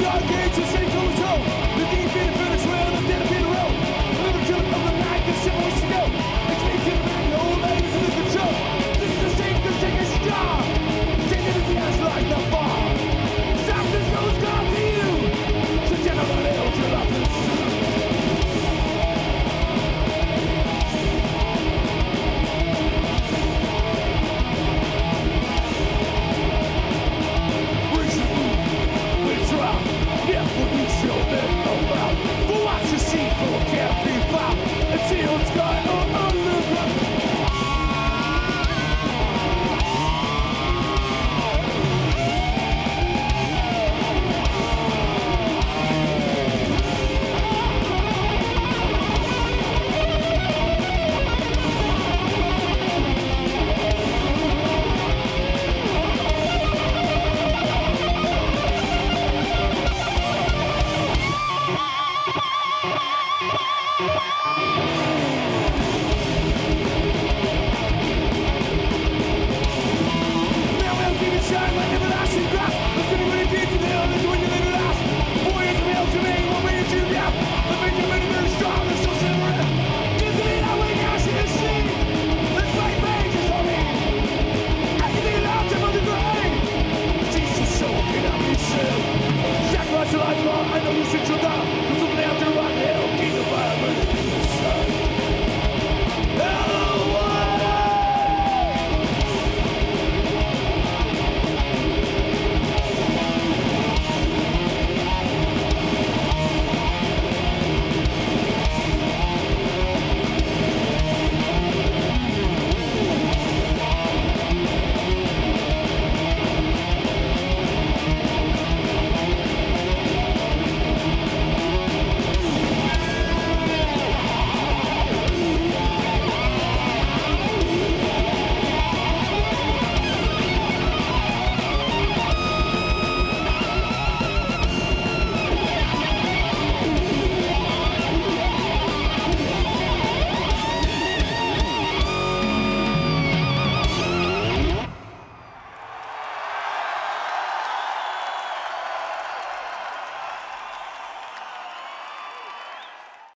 York.